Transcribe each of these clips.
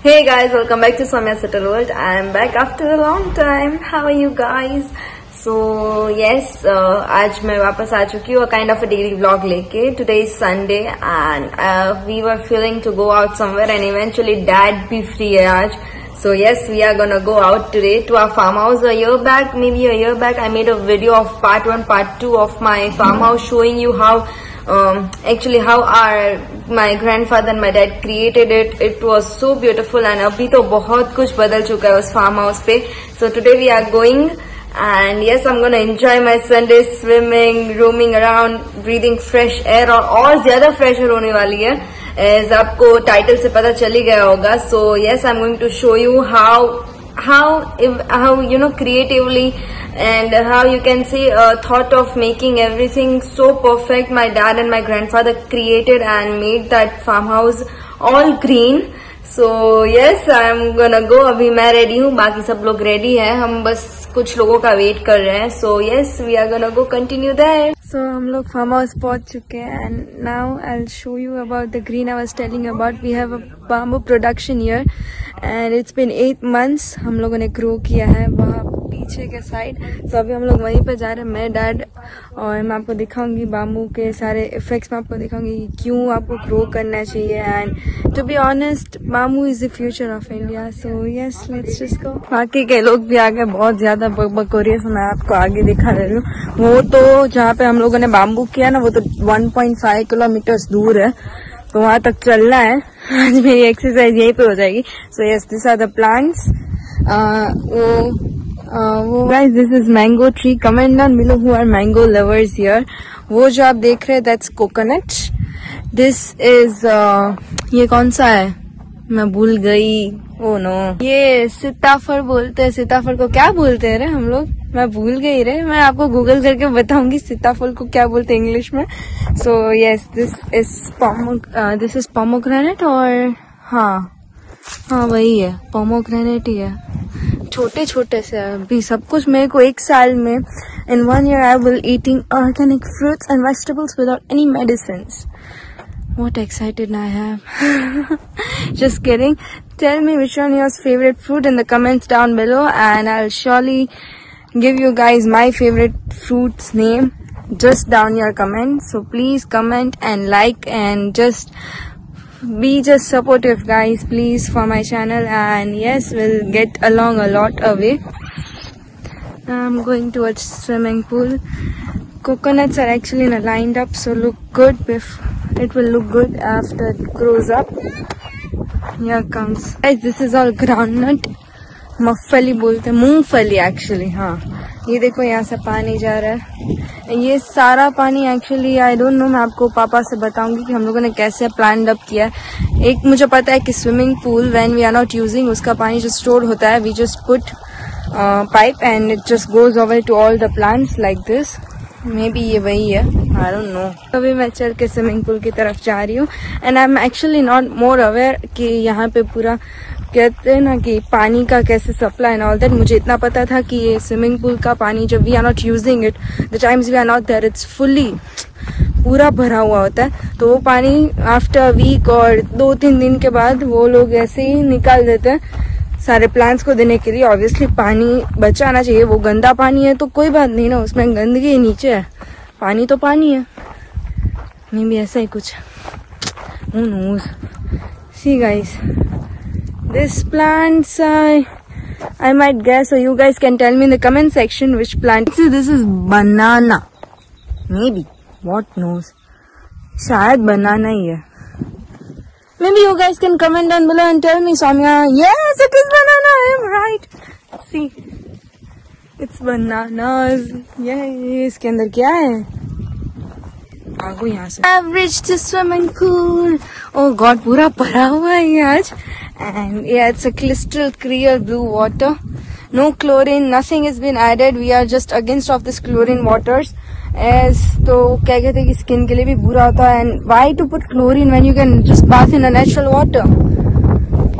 Hey guys, welcome back to Soumya Settle World. I am back after a long time. How are you guys? So yes, uh, आज मैं वापस आ चुकी हूँ kind of a daily vlog लेके. Today is Sunday and uh, we were feeling to go out somewhere and eventually dad भी free है आज. So yes, we are gonna go out today to our farmhouse. A year back, maybe a year back, I made a video of part one, part two of my farmhouse showing you how um, actually how our my grandfather and my dad created it. It was so beautiful and अभी तो बहुत कुछ बदल चुका है उस farm house पे. So today we are going and yes I'm gonna enjoy my Sunday swimming, roaming around, breathing fresh air और और ज़्यादा fresh air होने वाली है. As आपको टाइटल से पता चल ही गया होगा. So yes I'm going to show you how how how you know creatively and how you can see a thought of making everything so perfect my dad and my grandfather created and made that farmhouse all green so yes i'm gonna go अभी मैं ready हूँ बाकी सब लोग ready हैं हम बस कुछ लोगों का वेट कर रहे हैं so yes we are gonna go continue that so हम लोग फार्म हाउस पहुँच चुके हैं and now I show you about the green I telling about we have a bamboo production year and it's been eight months हम लोगों ने grow किया है वहाँ पीछे के साइड तो अभी हम लोग वहीं पर जा रहे हैं, मैं डैड और मैं आपको दिखाऊँगी बाम्बू के सारे इफेक्ट्स मैं आपको दिखाऊँगी क्यों आपको ग्रो करना चाहिए. And to be honest bamboo is the future of India so yes let's just go बाकी के लोग भी आगे बहुत ज़्यादा बक बक हो रही है मैं आपको आगे दिखा रही हूँ. वो तो जहाँ पे हम लोगों ने बाम्बू किया ना, वो तो 1.5 किलोमीटर दूर है. तो वहाँ तक चलना है. आज मेरी एक्सरसाइज यहीं पे हो जाएगी. So yes this are the plants वो वो guys this is mango tree comment down below who are mango lovers here वो जो आप देख रहे हैं दैट्स कोकोनट दिस इज़ ये कौन सा है? मैं भूल गई। ओ नो ये सीताफल बोलते हैं। सीताफल को क्या बोलते हैं रे हम लोग? मैं भूल गई रे। मैं आपको गूगल करके बताऊँगी सीताफल को क्या बोलते हैं इंग्लिश में। So yes this is this is pomegranate और हाँ हाँ वही है। पोमोग्रेनेट ही है। छोटे छोटे से भी सब कुछ मेरे को एक साल में in one year I will eating organic fruits and vegetables without any medicine what excited I है just getting tell me which on your favourite fruit in the comments down below and I surely give you guys my favourite fruits name just down your comment so please comment and like and just be just supportive guys please for my channel and yes we'll get along a lot away i'm going to a swimming pool coconuts are actually lined up so look good if it will look good after it grows up here comes guys this is all groundnut मफली बोलते मूंगफली actually हाँ ये देखो यहाँ से पानी जा रहा है। ये सारा पानी एक्चुअली आई डोंट नो मैं आपको पापा से बताऊँगी कि हम लोगों ने कैसे प्लान अप किया है। एक मुझे पता है कि swimming pool when we are not using उसका पानी जो स्टोर होता है we just put pipe and it just goes over to all the plants like this maybe ये वही है। आई डोंट नो अभी मैं चल के स्विमिंग पूल की तरफ़ जा रही हूँ। And I am actually not more aware कि यहाँ पे पूरा कहते हैं ना कि पानी का कैसे सप्लाई एंड ऑल दैट मुझे इतना पता था कि ये स्विमिंग पूल का पानी, जब we are not using it the times we are not there it's fully पूरा भरा हुआ होता है। तो वो पानी आफ्टर वीक और दो तीन दिन के बाद वो लोग ऐसे ही निकाल देते हैं। सारे प्लांट्स को देने के लिए ऑब्वियसली पानी बचाना चाहिए। वो गंदा पानी है तो कोई बात नहीं ना, उसमें गंदगी नीचे है। पानी तो पानी है। नहीं भी ऐसा ही कुछ। See guys this plants uh, I might guess so you guys can tell me in the comment section which plant See, this is banana maybe what knows शायद banana ही है maybe you guys can comment down below and tell me Soumya yes it is banana I am right see it's bananas yeah इसके अंदर क्या है भागो यहाँ से। Average swimming pool oh god पूरा भरा हुआ है आज। A crystal clear blue water. No chlorine, nothing has been added. We are just against of this chlorine waters. As तो क्या कहते हैं कि स्किन के लिए भी बुरा होता है। And why to put chlorine when you can just bath in a natural water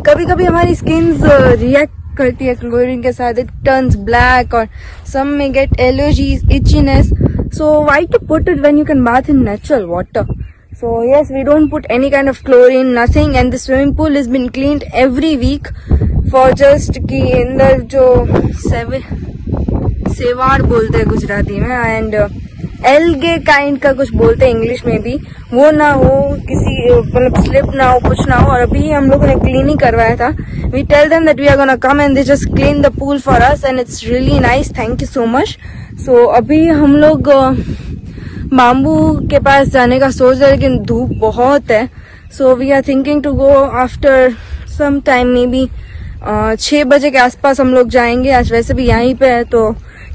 कभी कभी हमारी स्किन रिएक्ट करती है क्लोरीन के साथ। इट टर्न्स ब्लैक और सम में get allergies itchiness so why to put it when you can bath in natural water So yes, we don't put any kind of chlorine, nothing, and the swimming pool has been cleaned every week for just कि अंदर jo sevar सेवाड़ बोलते हैं गुजराती में and एलगे kind का कुछ बोलते हैं English में भी। वो ना हो, किसी मतलब स्लिप ना हो, कुछ ना हो। और अभी हम लोगों ने क्लीनिंग करवाया था। We tell them that we are gonna come and they just clean the pool for us and it's really nice thank you so much so अभी हम लोग बाम्बू के पास जाने का सोच रहे लेकिन धूप बहुत है। So we are thinking to go after some time maybe छह बजे के आसपास हम लोग जाएँगे। आज वैसे भी यहीं पे है तो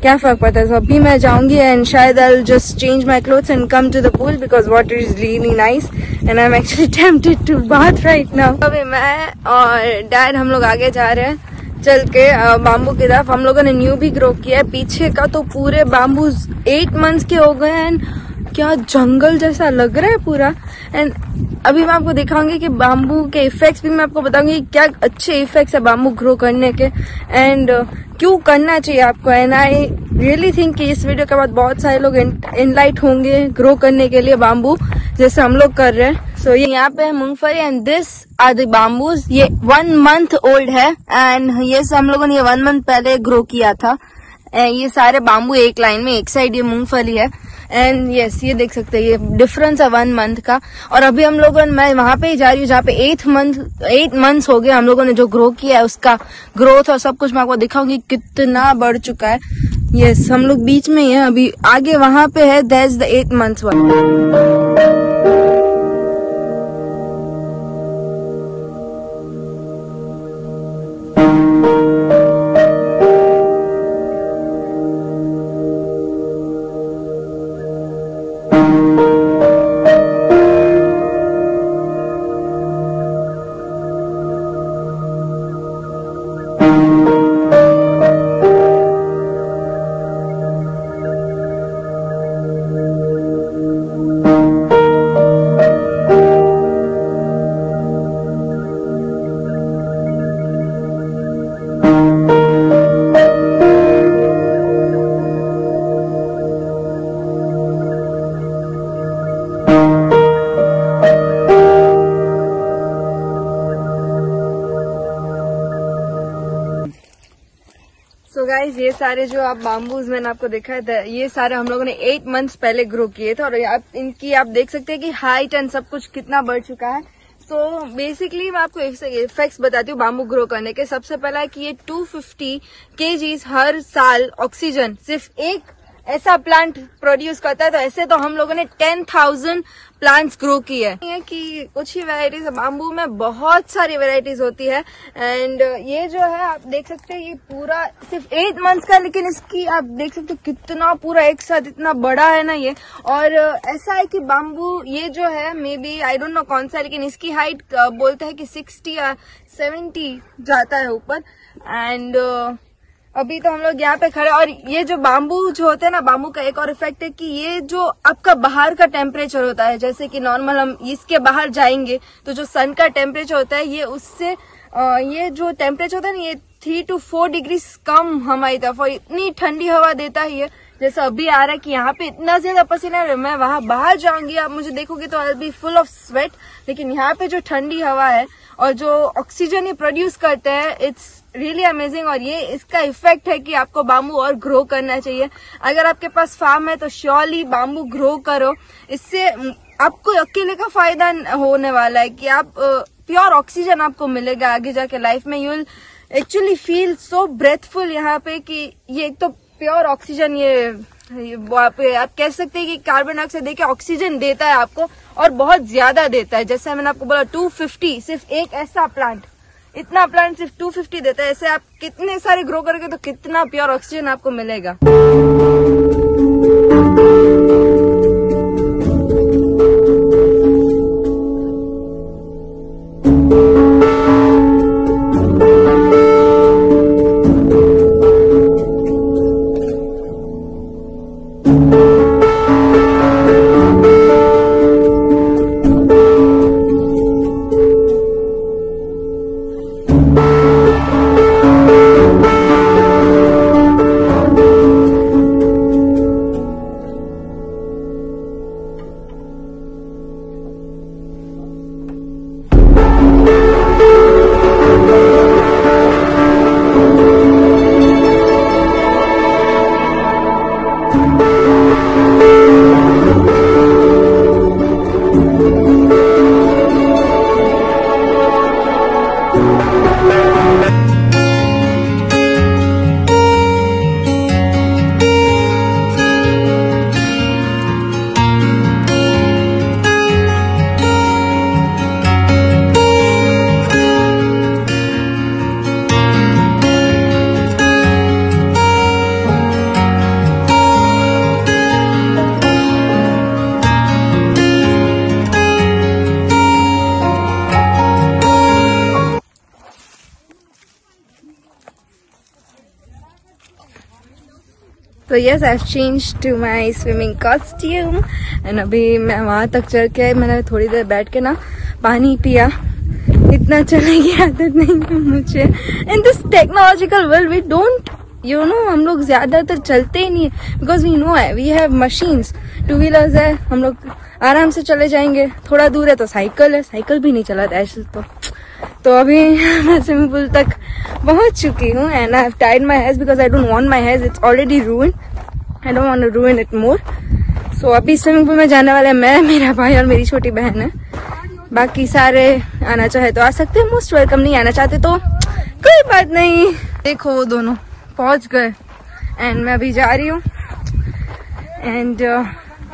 क्या फ़र्क पड़ता है? so, अभी मैं जाऊँगी एंड शायद I just change my clothes and come to the pool because water is really nice and I am actually tempted to bath right now अभी मैं और डैड हम लोग आगे जा रहे हैं चल के बाम्बू की तरफ़। हम लोगों ने न्यू भी ग्रो किया है। पीछे का तो पूरे बाम्बू एट मंथ्स के हो गए एंड क्या जंगल जैसा लग रहा है पूरा। एंड अभी मैं आपको दिखाऊँगी कि बाम्बू के इफेक्ट्स भी मैं आपको बताऊँगी क्या अच्छे इफेक्ट्स है बाम्बू ग्रो करने के। एंड uh, क्यों करना चाहिए आपको? एंड आई रियली थिंक कि इस वीडियो के बाद बहुत सारे लोग इनलाइट होंगे ग्रो करने के लिए बाम्बू जैसे हम लोग कर रहे हैं। सो so, ये यहाँ पे है मूंगफली and this are the bamboos ये वन मंथ ओल्ड है एंड ये हम लोगों ने ये वन मंथ पहले ग्रो किया था। ये सारे बाम्बू एक लाइन में एक साइड ये मूंगफली है। एंड यस yes, ये देख सकते हैं ये डिफरेंस है वन मंथ का। और अभी हम लोगों ने मैं वहाँ पे ही जा रही हूँ जहाँ पे एट मंथ एट मंथ्स हो गए हम लोगों ने जो ग्रो किया है उसका ग्रोथ और सब कुछ मैं आपको दिखाऊँगी कितना बढ़ चुका है। यस yes, हम लोग बीच में ही है अभी आगे वहाँ पे है that the eight month one guys ये सारे जो आप बाम्बूज मैंने आपको देखा था ये सारे हम लोगों ने एट मंथ्स पहले ग्रो किए थे और आप इनकी आप देख सकते हैं कि हाइट एंड सब कुछ कितना बढ़ चुका है। सो so, बेसिकली मैं आपको इफेक्ट्स बताती हूँ बाम्बू ग्रो करने के। सबसे पहला है कि ये 250 फिफ्टी हर साल ऑक्सीजन सिर्फ़ एक ऐसा प्लांट प्रोड्यूस करता है तो ऐसे तो हम लोगों ने टेन थाउज़ेंड प्लांट्स ग्रो किए है। कि कुछ ही वेराइटीज बाम्बू में बहुत सारी वेराइटीज होती है एंड ये जो है, आप देख सकते हैं, ये पूरा सिर्फ़ एट मंथ्स का, लेकिन इसकी आप देख सकते हो कितना पूरा, एक साथ इतना बड़ा है ना ये। और ऐसा है कि बाम्बू ये जो है may be I don't know कौन सा, लेकिन इसकी हाइट बोलते हैं कि सिक्सटी या सेवेंटी जाता है ऊपर एंड अभी तो हम लोग यहाँ पे खड़े और ये जो बाम्बू जो होते हैं ना बाम्बू का एक और इफ़ेक्ट है कि ये जो आपका बाहर का टेम्परेचर होता है, जैसे कि नॉर्मल हम इसके बाहर जाएँगे तो जो सन का टेम्परेचर होता है, ये उससे ये जो टेम्परेचर होता है ना, ये थ्री टू फोर डिग्री कम हमारी तरफ़, और इतनी ठंडी हवा देता है ये। जैसे अभी आ रहा है कि यहाँ पे इतना ज़्यादा पसीना है, मैं वहाँ बाहर जाऊँगी, आप मुझे देखोगे तो I be full of sweat लेकिन यहाँ पे जो ठंडी हवा है और जो ऑक्सीजन ये प्रोड्यूस करते हैं इट्स रियली अमेजिंग और ये इसका इफ़ेक्ट है कि आपको बाम्बू और ग्रो करना चाहिए। अगर आपके पास फार्म है तो श्योरली बाम्बू ग्रो करो। इससे आपको अकेले का फ़ायदा होने वाला है कि आप प्योर ऑक्सीजन आपको मिलेगा आगे जाके लाइफ में। You'll actually feel so breathful यहाँ पे कि ये एक तो प्योर ऑक्सीजन ये आप, आप कह सकते हैं कि कार्बन डाइऑक्साइड देखिए ऑक्सीजन देता है आपको और बहुत ज़्यादा देता है। जैसे मैंने आपको बोला 250 सिर्फ़ एक ऐसा प्लांट इतना प्लांट सिर्फ़ 250 देता है। ऐसे आप कितने सारे ग्रो करोगे तो कितना प्योर ऑक्सीजन आपको मिलेगा। तो yes I change to my swimming costume and अभी मैं वहाँ तक चल के मैंने थोड़ी देर बैठ के ना पानी पिया। इतना चलने की आदत नहीं है मुझे। In this technological world we don't you know हम लोग ज़्यादातर चलते ही नहीं है। बिकॉज़ वी नो है we have machines two wheelers है, हम लोग आराम से चले जाएँगे। थोड़ा दूर है तो साइकिल है साइकिल भी नहीं चलाता ऐसे तो। तो अभी मैं स्विमिंग पूल तक पहुँच चुकी हूँ and I have tied my hair because I don't want my hair it's already ruin I don't want to ruin it more so अभी स्विमिंग पूल में जाने वाले मैं मेरा भाई और मेरी छोटी बहन है। बाकी सारे आना चाहे तो आ सकते हैं मोस्ट वेलकम नहीं आना चाहते तो कोई बात नहीं। देखो वो दोनों पहुँच गए। एंड मैं अभी जा रही हूँ। एंड uh,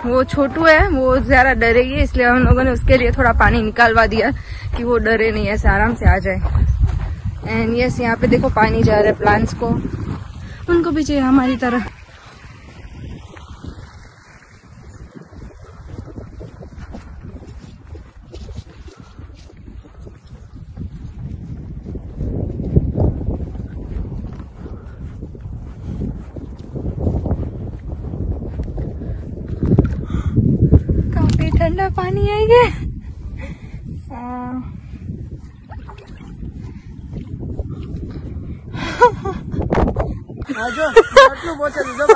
वो छोटू है वो ज़्यादा डरेगी इसलिए हम लोगों ने उसके लिए थोड़ा पानी निकालवा दिया। कि वो डरे नहीं, ऐसे आराम से आ जाए। एंड यस यहाँ पे देखो पानी जा रहा है प्लांट्स को। उनको भी चाहिए हमारी तरह। ठंडा पानी हाँ।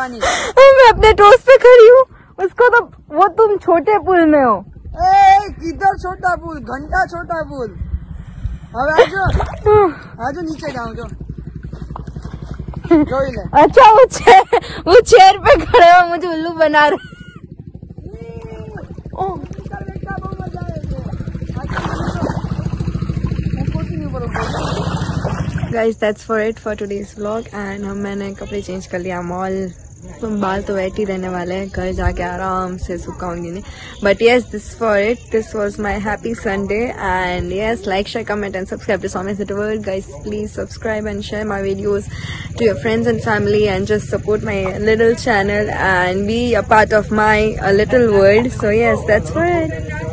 पानी। मैं अपने टोस पे खड़ी हूँ। उसको तो वो तुम छोटे पुल में हो। ए किधर छोटा पुल? घंटा छोटा पुल। अब आजो आजो नीचे जाओ जो अच्छा वो चेयर वो चेयर पे खड़े हो मुझे उल्लू बना रहे guys that's for it for today's vlog and हम मैंने कपड़े चेंज कर लिया मॉल तो बाल तो वैट ही रहने वाले हैं घर जाके आराम से सुखाऊँगी नहीं। But yes this for it this was my happy Sunday and yes like share comment and subscribe to the world guys please subscribe and share my videos to your friends and family and just support my little channel and be a part of my uh, world so yes that's for it.